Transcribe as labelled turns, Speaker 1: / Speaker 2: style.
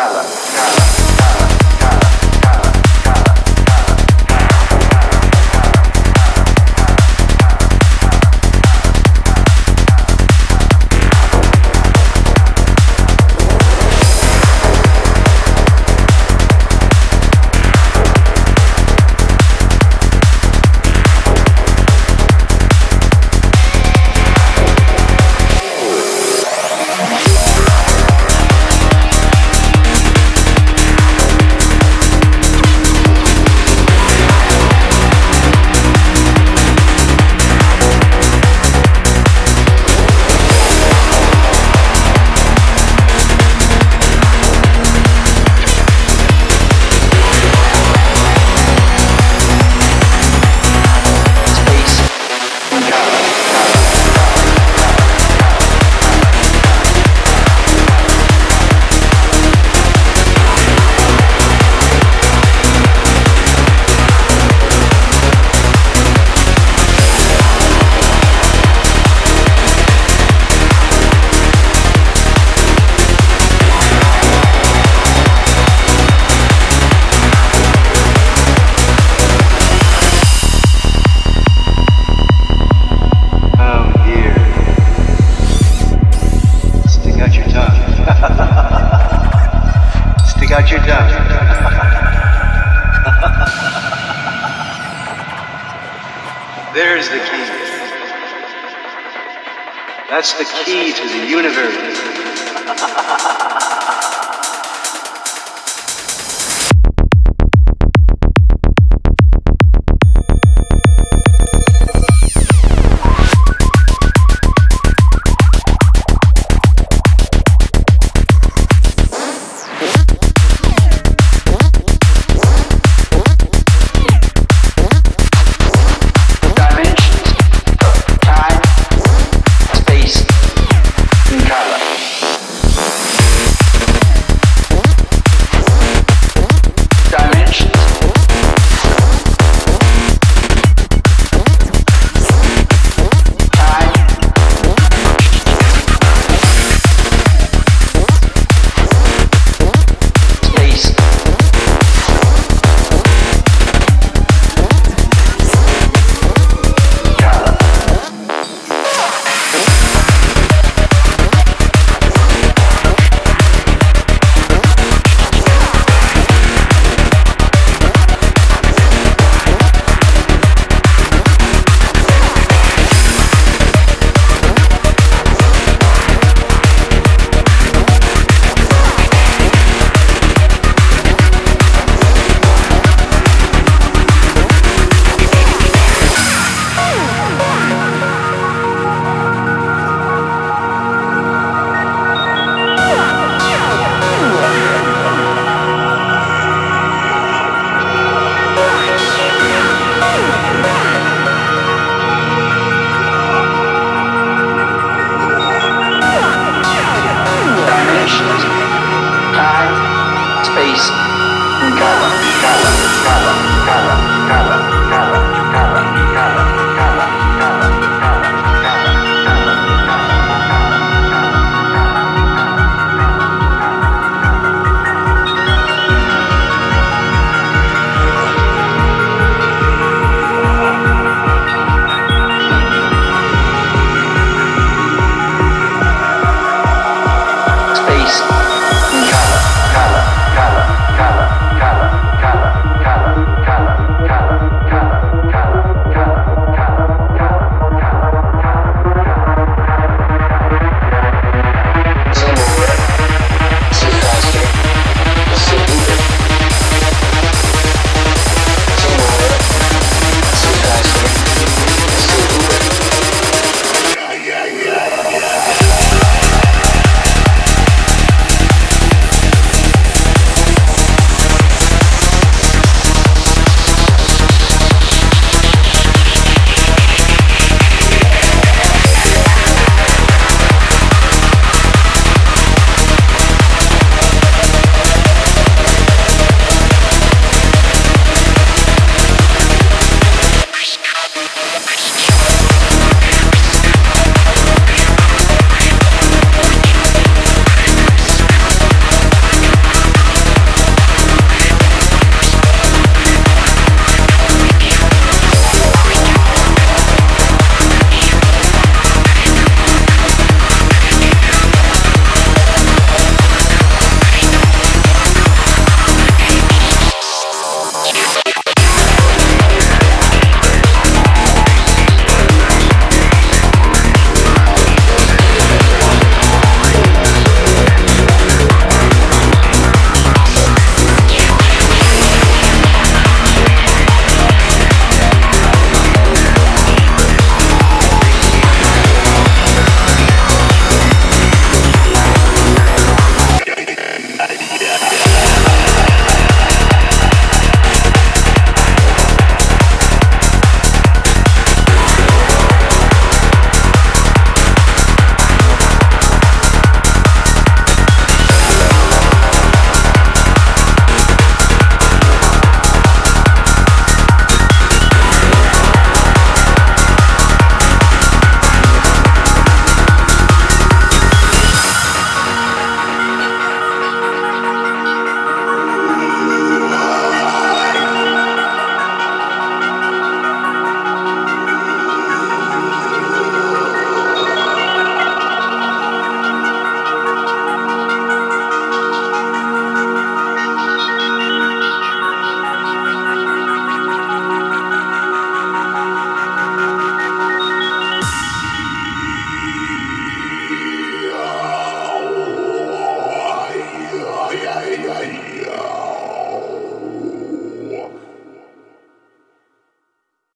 Speaker 1: Gala. Gala.
Speaker 2: got your done. There's the key. That's the key to the universe.